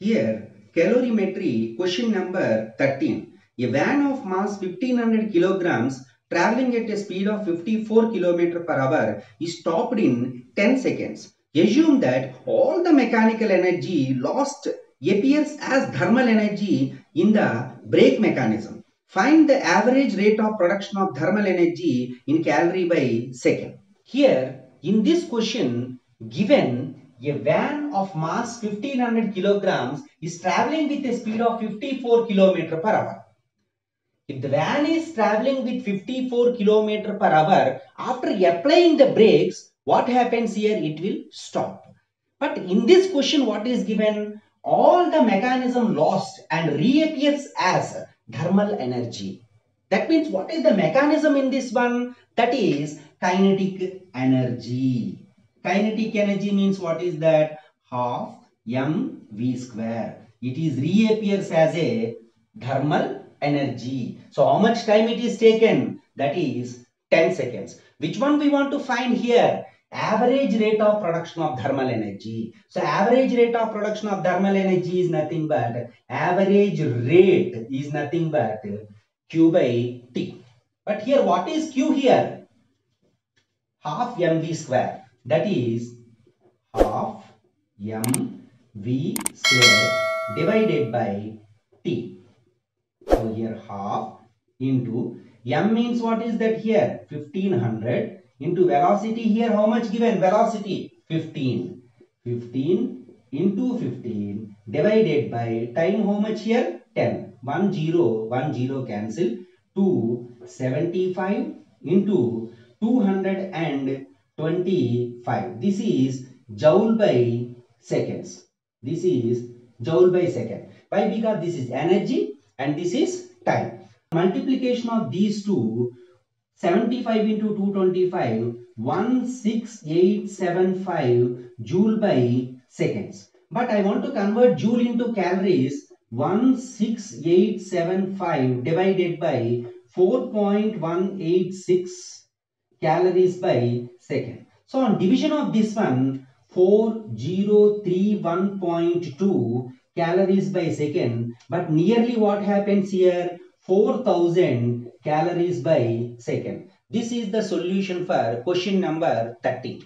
Here, calorimetry question number 13. A van of mass 1500 kilograms traveling at a speed of 54 km per hour is stopped in 10 seconds. Assume that all the mechanical energy lost appears as thermal energy in the brake mechanism. Find the average rate of production of thermal energy in calorie by second. Here, in this question, given a van of mass 1500 kilograms is traveling with a speed of 54 km per hour. If the van is traveling with 54 km per hour, after applying the brakes, what happens here? It will stop. But in this question, what is given? All the mechanism lost and reappears as thermal energy. That means what is the mechanism in this one? That is kinetic energy. Kinetic energy means what is that? Half mv square. It is reappears as a thermal energy. So how much time it is taken? That is 10 seconds. Which one we want to find here? Average rate of production of thermal energy. So average rate of production of thermal energy is nothing but average rate is nothing but Q by T. But here what is Q here? Half mv square. That is half mv square divided by T. So here half into m means what is that here? 1500 into velocity here how much given? Velocity 15 15 into 15 divided by time how much here? 10 1 0 1 0 cancel. 2 75 into 225 this is joule by seconds this is joule by second why because this is energy and this is time. Multiplication of these two 75 into 225 16875 joule by seconds. But I want to convert joule into calories 16875 divided by 4.186 calories by second. So on division of this one 4031.2 calories by second. But nearly what happens here? 4000 calories by second. This is the solution for question number 13